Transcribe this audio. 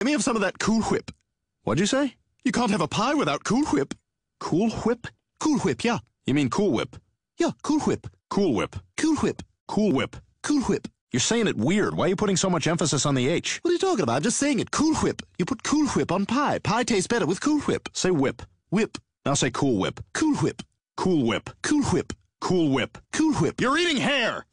Let me have some of that Cool Whip. What'd you say? You can't have a pie without Cool Whip. Cool Whip? Cool Whip, yeah. You mean Cool Whip? Yeah, Cool Whip. Cool Whip. Cool Whip. Cool Whip. Cool Whip. You're saying it weird. Why are you putting so much emphasis on the H? What are you talking about? I'm just saying it. Cool Whip. You put Cool Whip on pie. Pie tastes better with Cool Whip. Say whip. Whip. Now say Cool Whip. Cool Whip. Cool Whip. Cool Whip. Cool Whip. Cool Whip. You're eating hair!